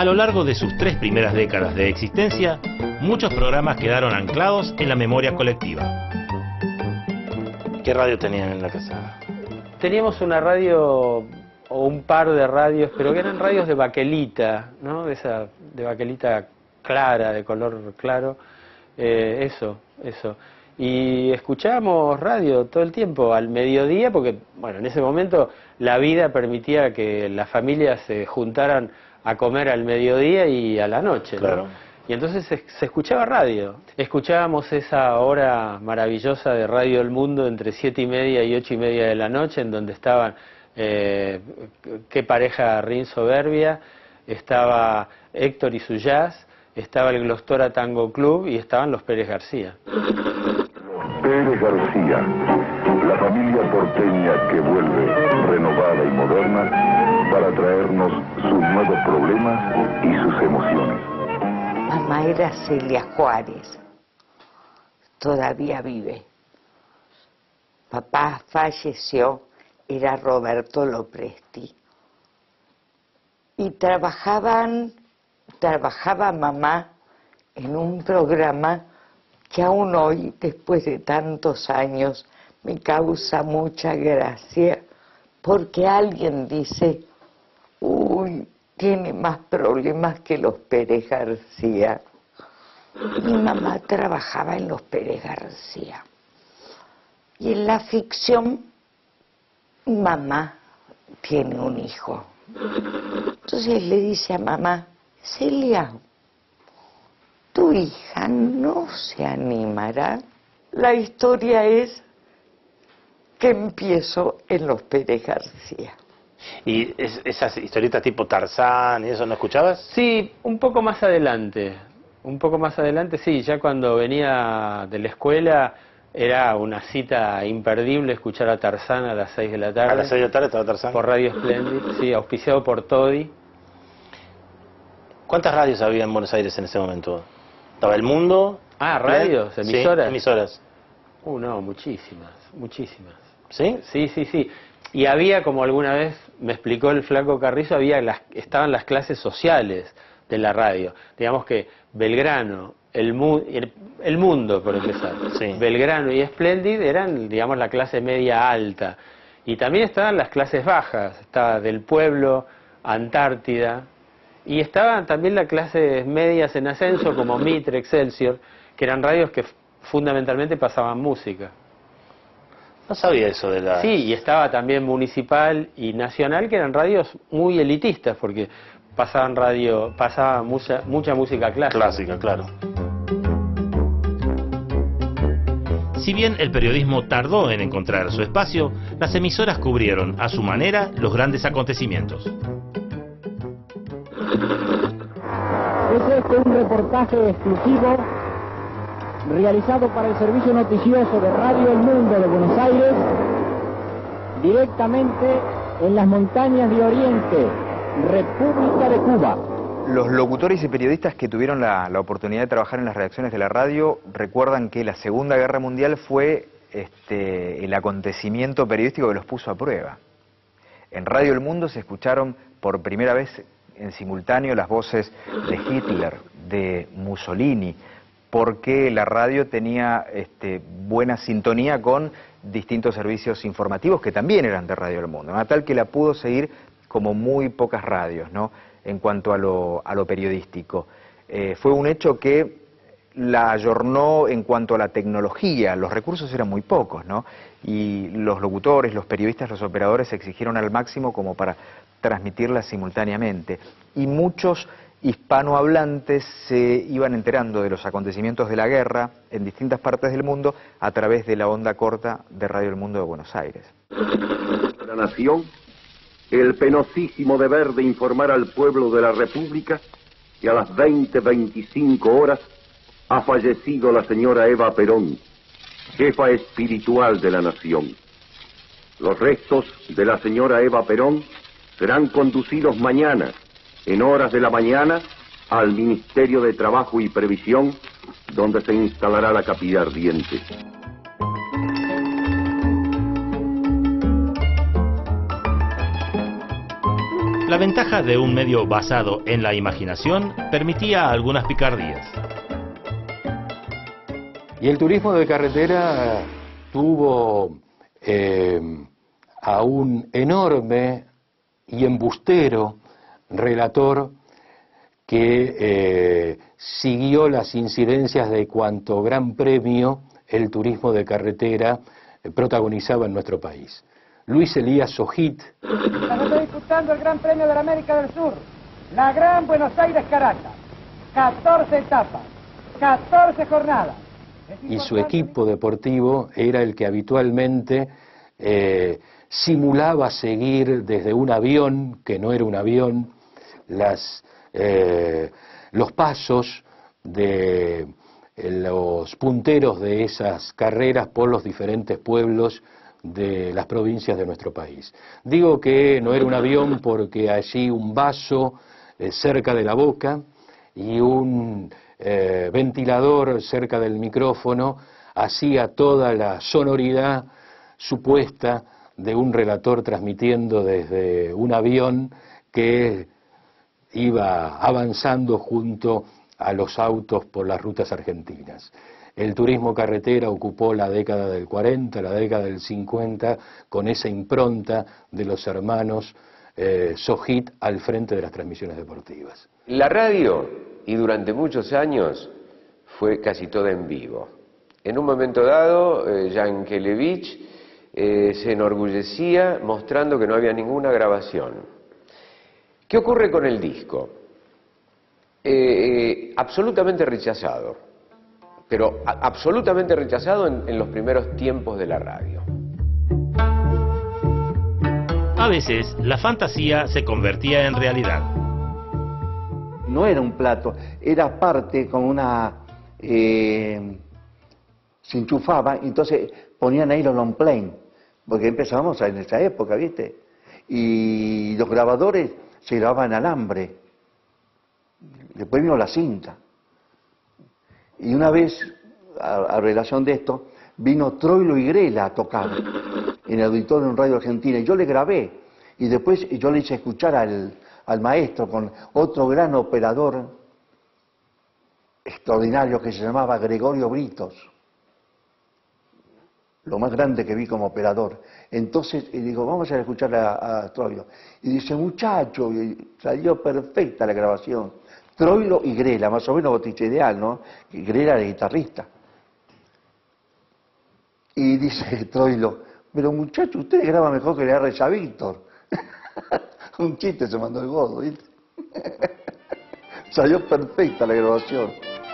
A lo largo de sus tres primeras décadas de existencia, muchos programas quedaron anclados en la memoria colectiva. ¿Qué radio tenían en la casa? Teníamos una radio o un par de radios, pero que eran radios de baquelita, ¿no? De esa de baquelita clara, de color claro. Eh, eso, eso. Y escuchábamos radio todo el tiempo, al mediodía, porque, bueno, en ese momento la vida permitía que las familias se juntaran a comer al mediodía y a la noche, ¿no? Claro. Y entonces se, se escuchaba radio. Escuchábamos esa hora maravillosa de Radio El Mundo entre siete y media y ocho y media de la noche, en donde estaban eh, qué pareja Rin Soberbia, estaba Héctor y su jazz, estaba el Glostora Tango Club y estaban los Pérez García. Pérez García, la familia porteña que vuelve renovada y moderna para traernos sus nuevos problemas y sus emociones. Mamá era Celia Juárez, todavía vive. Papá falleció, era Roberto Lopresti. Y trabajaban, trabajaba mamá en un programa que aún hoy, después de tantos años, me causa mucha gracia, porque alguien dice, tiene más problemas que los Pérez García. Mi mamá trabajaba en los Pérez García. Y en la ficción, mamá tiene un hijo. Entonces le dice a mamá, Celia, tu hija no se animará. La historia es que empiezo en los Pérez García. ¿Y es- esas historietas tipo Tarzán y eso no escuchabas? Sí, un poco más adelante. Un poco más adelante, sí, ya cuando venía de la escuela era una cita imperdible escuchar a Tarzán a las 6 de la tarde. A las 6 de la tarde estaba Tarzán. Por Radio Splendid, sí, auspiciado por Toddy. ¿Cuántas radios había en Buenos Aires en ese momento? Estaba El Mundo. Ah, radios, Sí, emisoras. emisoras. Uh, no, muchísimas, muchísimas. ¿Sí? Sí, sí, sí. Y había, como alguna vez me explicó el flaco Carrizo, había las, estaban las clases sociales de la radio. Digamos que Belgrano, el, mu- el, el mundo, por empezar. Sí. Belgrano y Splendid eran, digamos, la clase media alta. Y también estaban las clases bajas. Estaba del pueblo, Antártida. Y estaban también las clases medias en ascenso, como Mitre, Excelsior, que eran radios que fundamentalmente pasaban música. No sabía eso de la... Sí, y estaba también municipal y nacional, que eran radios muy elitistas, porque pasaban radio, pasaba mucha, mucha música clásica. Clásica, claro. Si bien el periodismo tardó en encontrar su espacio, las emisoras cubrieron a su manera los grandes acontecimientos. Es este un reportaje exclusivo realizado para el servicio noticioso de Radio El Mundo de Buenos Aires, directamente en las montañas de Oriente, República de Cuba. Los locutores y periodistas que tuvieron la, oportunidad de trabajar en las redacciones de la radio recuerdan que la Segunda Guerra Mundial fue este, el acontecimiento periodístico que los puso a prueba. En Radio El Mundo se escucharon por primera vez en simultáneo las voces de Hitler, de Mussolini, porque la radio tenía este, buena sintonía con distintos servicios informativos que también eran de Radio El Mundo, a tal que la pudo seguir como muy pocas radios, ¿no? En cuanto a lo, a lo periodístico. Eh, fue un hecho que la ayornó en cuanto a la tecnología, los recursos eran muy pocos, ¿no? Y los locutores, los periodistas, los operadores se exigieron al máximo como para transmitirla simultáneamente. Y muchos hispanohablantes se iban enterando de los acontecimientos de la guerra en distintas partes del mundo a través de la onda corta de Radio El Mundo de Buenos Aires. La nación, el penosísimo deber de informar al pueblo de la República que a las 20.25 horas ha fallecido la señora Eva Perón, jefa espiritual de la nación. Los restos de la señora Eva Perón serán conducidos mañana, en horas de la mañana, al Ministerio de Trabajo y Previsión, donde se instalará la capilla ardiente. La ventaja de un medio basado en la imaginación permitía algunas picardías. Y el turismo de carretera tuvo eh, a un enorme y embustero relator que eh, siguió las incidencias de cuanto gran premio el turismo de carretera eh, protagonizaba en nuestro país. Luis Elías Ojit. Estamos disputando el Gran Premio de la América del Sur, la Gran Buenos Aires Caracas, 14 etapas, 14 jornadas. Y su equipo deportivo era el que habitualmente eh, simulaba seguir desde un avión, que no era un avión, las, eh, los pasos de eh, los punteros de esas carreras por los diferentes pueblos de las provincias de nuestro país. Digo que no era un avión porque allí un vaso eh, cerca de la boca y un ventilador cerca del micrófono hacía toda la sonoridad supuesta de un relator transmitiendo desde un avión que iba avanzando junto a los autos por las rutas argentinas. El turismo carretera ocupó la década del 40, la década del 50, con esa impronta de los hermanos eh, Sojit al frente de las transmisiones deportivas. La radio, y durante muchos años, fue casi toda en vivo. En un momento dado, eh, Jan Kelevich eh, se enorgullecía mostrando que no había ninguna grabación. ¿Qué ocurre con el disco? absolutamente rechazado pero absolutamente rechazado en, los primeros tiempos de la radio. A veces la fantasía se convertía en realidad. No era un plato, era parte como una... Eh, se enchufaba, entonces ponían ahí los long plane, porque empezábamos en esa época, ¿viste? Y los grabadores se grababan alambre. Después vino la cinta. Y una vez, a, relación de esto, vino Troilo y Grela a tocar en el auditorio en Radio Argentina. Y yo le grabé. Y después yo le hice escuchar al, al maestro con otro gran operador extraordinario que se llamaba Gregorio Britos. Lo más grande que vi como operador. Entonces y digo, vamos a escuchar a, Troilo. Y dice, muchacho, y salió perfecta la grabación. Troilo y Grela, más o menos botiche ideal, ¿no? Grela era guitarrista. Y dice Troilo, pero muchacho, usted graba mejor que le R. a Víctor. Un chiste se mandó el gordo, ¿viste? Salió perfecta la grabación,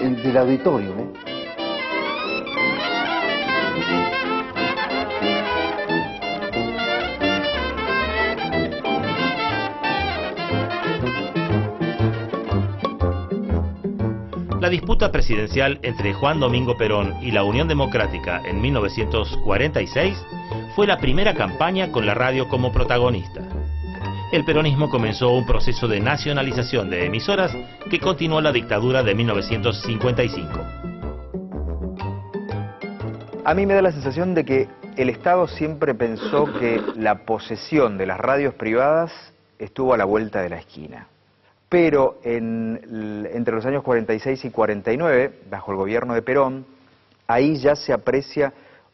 en, del auditorio, ¿eh? Disputa presidencial entre Juan Domingo Perón y la Unión Democrática en 1946 fue la primera campaña con la radio como protagonista. El peronismo comenzó un proceso de nacionalización de emisoras que continuó la dictadura de 1955. A mí me da la sensación de que el Estado siempre pensó que la posesión de las radios privadas estuvo a la vuelta de la esquina pero entre los años 46 y 49, bajo el gobierno de Perón, ahí ya se aprecia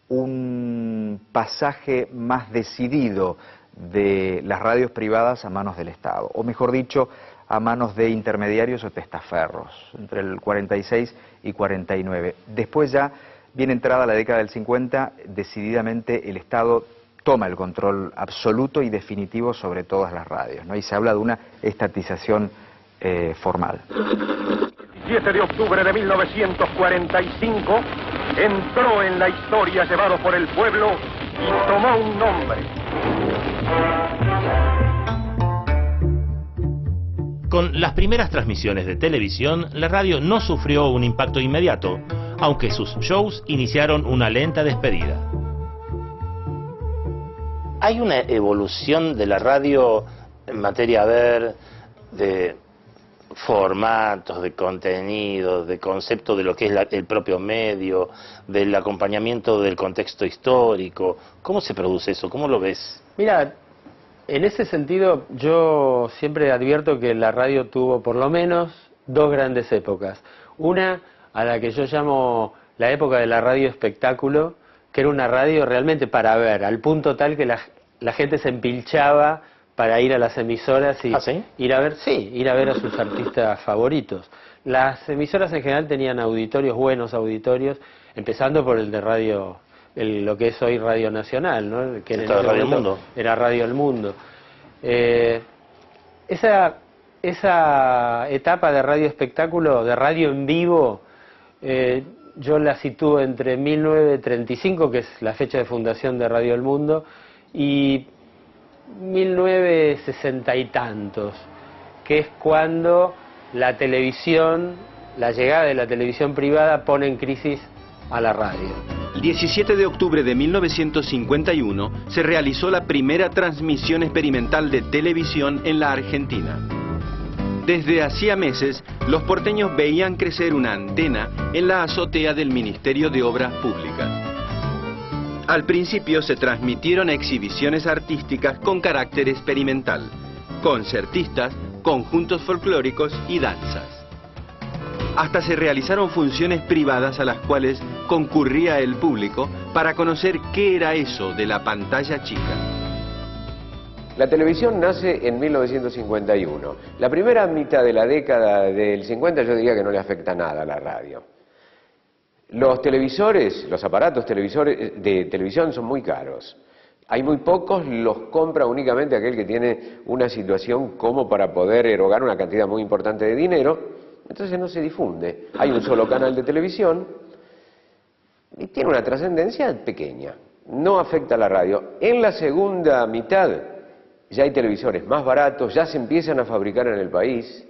un pasaje más decidido de las radios privadas a manos del Estado, o mejor dicho, a manos de intermediarios o testaferros, entre el 46 y 49. Después ya, bien entrada la década del 50, decididamente el Estado toma el control absoluto y definitivo sobre todas las radios, ¿no? y se habla de una estatización eh, formal. El 7 de octubre de 1945 entró en la historia llevado por el pueblo y tomó un nombre. Con las primeras transmisiones de televisión, la radio no sufrió un impacto inmediato, aunque sus shows iniciaron una lenta despedida. Hay una evolución de la radio en materia, a ver, de formatos, de contenidos, de concepto de lo que es el propio medio, del acompañamiento del contexto histórico. ¿Cómo se produce eso? ¿Cómo lo ves? Mira, en ese sentido, yo siempre advierto que la radio tuvo por lo menos dos grandes épocas. Una a la que yo llamo la época de la radio espectáculo, que era una radio realmente para ver, al punto tal que la, la gente se empilchaba para ir a las emisoras y ¿Ah, sí? ir a ver, sí, ir a ver a sus artistas favoritos. Las emisoras en general tenían auditorios, buenos auditorios, empezando por el de radio, el- lo que es hoy Radio Nacional, ¿no? que en Radio momento Mundo. era Radio El Mundo. Eh, esa, esa etapa de radio espectáculo, de radio en vivo, eh, yo la sitúo entre 1935, que es la fecha de fundación de Radio El Mundo, y 1960 y tantos, que es cuando la televisión, la llegada de la televisión privada pone en crisis a la radio. El 17 de octubre de 1951 se realizó la primera transmisión experimental de televisión en la Argentina. Desde hacía meses, los porteños veían crecer una antena en la azotea del Ministerio de Obras Públicas. Al principio se transmitieron exhibiciones artísticas con carácter experimental, concertistas, conjuntos folclóricos y danzas. Hasta se realizaron funciones privadas a las cuales concurría el público para conocer qué era eso de la pantalla chica. La televisión nace en 1951. La primera mitad de la década del 50 yo diría que no le afecta nada a la radio. Los televisores, los aparatos televisores de televisión son muy caros. Hay muy pocos, los compra únicamente aquel que tiene una situación como para poder erogar una cantidad muy importante de dinero, entonces no se difunde. Hay un solo canal de televisión y tiene una trascendencia pequeña, no afecta a la radio. En la segunda mitad ya hay televisores más baratos, ya se empiezan a fabricar en el país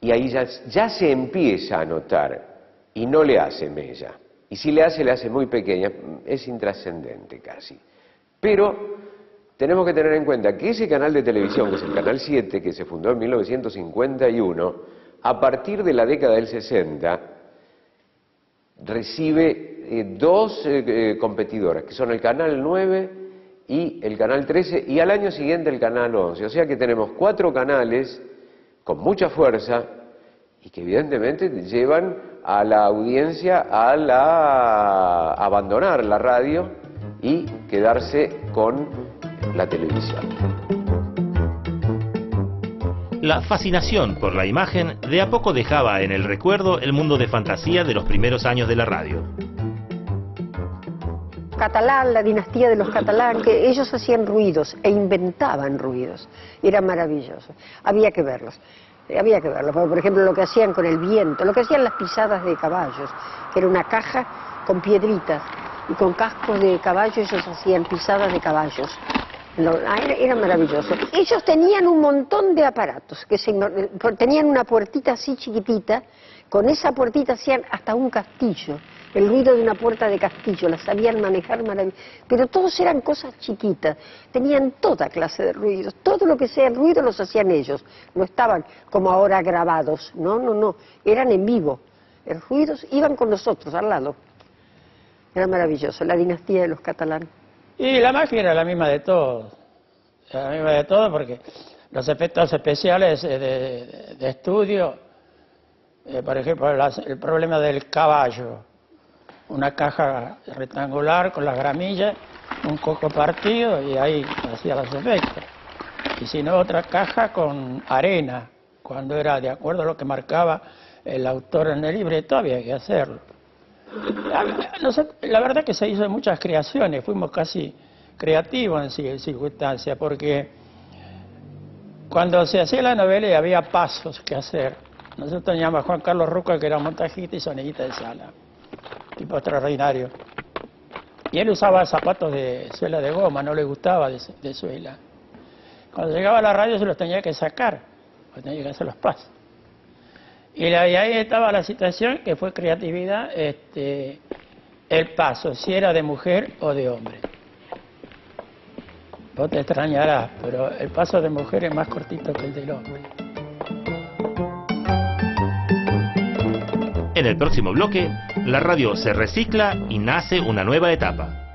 y ahí ya, ya se empieza a notar y no le hace mella. Y si le hace, le hace muy pequeña, es intrascendente casi. Pero tenemos que tener en cuenta que ese canal de televisión, que es el Canal 7, que se fundó en 1951, a partir de la década del 60, recibe eh, dos eh, eh, competidoras, que son el Canal 9 y el Canal 13, y al año siguiente el Canal 11. O sea que tenemos cuatro canales con mucha fuerza y que evidentemente llevan a la audiencia a la a abandonar la radio y quedarse con la televisión. La fascinación por la imagen de a poco dejaba en el recuerdo el mundo de fantasía de los primeros años de la radio. catalán, la dinastía de los catalán, que ellos hacían ruidos e inventaban ruidos. Era maravilloso. Había que verlos. Había que verlos. Por ejemplo, lo que hacían con el viento, lo que hacían las pisadas de caballos, que era una caja con piedritas y con cascos de caballo ellos hacían pisadas de caballos. Lo- ah, era, era maravilloso. Ellos tenían un montón de aparatos, que se, eh, tenían una puertita así chiquitita, con esa puertita hacían hasta un castillo, el ruido de una puerta de castillo, la sabían manejar maravillosamente. Pero todos eran cosas chiquitas, tenían toda clase de ruidos, todo lo que sea ruido los hacían ellos, no estaban como ahora grabados, no, no, no, eran en vivo. Los ruidos iban con nosotros al lado. Era maravilloso, la dinastía de los catalanes. Y la magia era la misma de todos. La misma de todos porque los efectos especiales eh, de, estudio, eh, por ejemplo, el problema del caballo, una caja rectangular con las gramillas, un coco partido y ahí hacía los efectos. Y si no, otra caja con arena, cuando era de acuerdo a lo que marcaba el autor en el libreto, había que hacerlo. La, verdad que se hizo muchas creaciones, fuimos casi creativos en ci- circunstancias, porque cuando se hacía la novela había pasos que hacer. Nosotros teníamos a Juan Carlos Ruca, que era montajista y sonidista de sala, tipo extraordinario. Y él usaba zapatos de suela de goma, no le gustaba de, suela. Cuando llegaba a la radio se los tenía que sacar, porque tenía que hacer los pasos. Y ahí estaba la situación que fue creatividad, este, el paso, si era de mujer o de hombre. Vos te extrañarás, pero el paso de mujer es más cortito que el del hombre. En el próximo bloque, la radio se recicla y nace una nueva etapa.